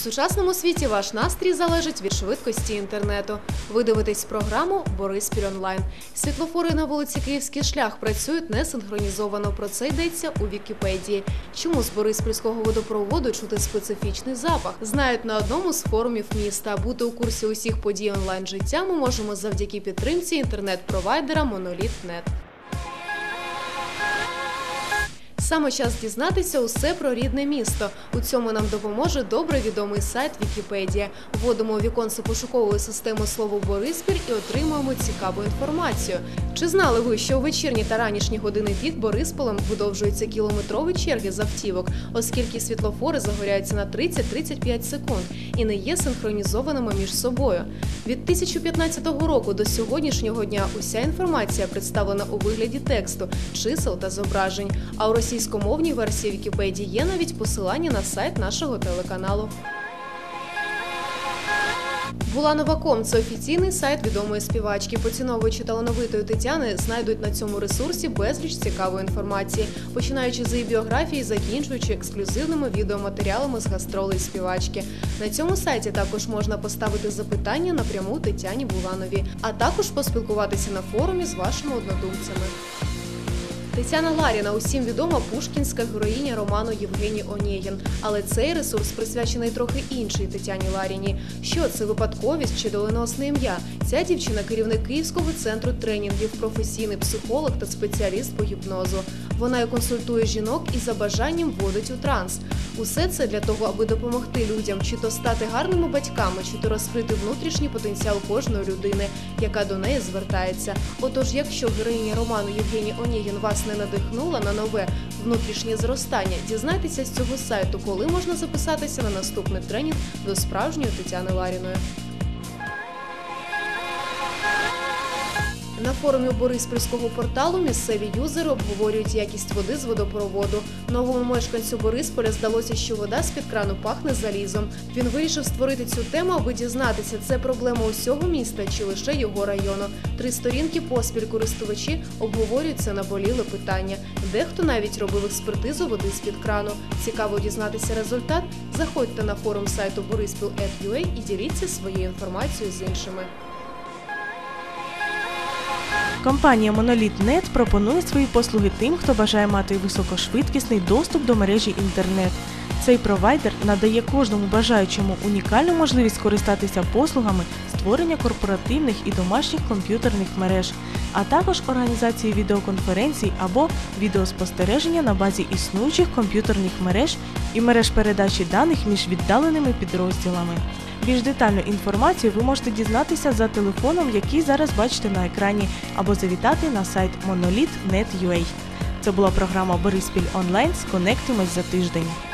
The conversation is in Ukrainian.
сучасному світі ваш настрій залежить від швидкості інтернету. Ви дивитесь програму Бориспіль онлайн. Світлофори на вулиці Київський шлях працюють несинхронізовано. Про це йдеться у Вікіпедії. Чому з Бориспільського водопроводу чути специфічний запах? Знають на одному з форумів міста. Бути у курсі усіх подій онлайн життя ми можемо завдяки підтримці інтернет-провайдера Monolith.net. Саме час дізнатися усе про рідне місто. У цьому нам допоможе добре відомий сайт Вікіпедія. Вводимо у віконце пошукової системи слово Бориспіль і отримуємо цікаву інформацію. Чи знали ви, що у вечірні та ранішні години пік Борисполем видовжуються кілометрові черги з автівок, оскільки світлофори загоряються на 30-35 секунд і не є синхронізованими між собою. Від 2015 року до сьогоднішнього дня уся інформація представлена у вигляді тексту, чисел та зображень. А у російськомовній версії Вікіпедії є навіть посилання на сайт нашого телеканалу. Буланова.ком – це офіційний сайт відомої співачки. Поціновувачі талановитої Тетяни знайдуть на цьому ресурсі безліч цікавої інформації, починаючи з її біографії, закінчуючи ексклюзивними відеоматеріалами з гастролей співачки. На цьому сайті також можна поставити запитання напряму Тетяні Буланові, а також поспілкуватися на форумі з вашими однодумцями. Тетяна Ларіна усім відома пушкінська героїня роману Євгеній Онєгін. Але цей ресурс присвячений трохи іншій Тетяні Ларіні. Що це випадковість чи доленосне ім'я? Ця дівчина керівник Київського центру тренінгів, професійний психолог та спеціаліст по гіпнозу. Вона і консультує жінок і за бажанням вводить у транс. Усе це для того, аби допомогти людям, чи то стати гарними батьками, чи то розкрити внутрішній потенціал кожної людини, яка до неї звертається. Отож, якщо героїня роману Євгеній Онєгін вас не надихнула на нове внутрішнє зростання, дізнайтеся з цього сайту, коли можна записатися на наступний тренінг до справжньої Тетяни Ларіної. На форумі Бориспільського порталу місцеві юзери обговорюють якість води з водопроводу. Новому мешканцю Борисполя здалося, що вода з-під крану пахне залізом. Він вирішив створити цю тему, аби дізнатися, це проблема усього міста чи лише його району. Три сторінки поспіль користувачі обговорюють це наболіле питання. Дехто навіть робив експертизу води з-під крану. Цікаво дізнатися результат. Заходьте на форум сайту Бориспіл.ua і діліться своєю інформацією з іншими. Компанія Monolith.net пропонує свої послуги тим, хто бажає мати високошвидкісний доступ до мережі інтернет. Цей провайдер надає кожному бажаючому унікальну можливість скористатися послугами створення корпоративних і домашніх комп'ютерних мереж, а також організації відеоконференцій або відеоспостереження на базі існуючих комп'ютерних мереж і мереж передачі даних між віддаленими підрозділами. Більш детальну інформацію ви можете дізнатися за телефоном, який зараз бачите на екрані, або завітати на сайт monolith.net.ua. Це була програма Бориспіль онлайн. Сконектимось за тиждень.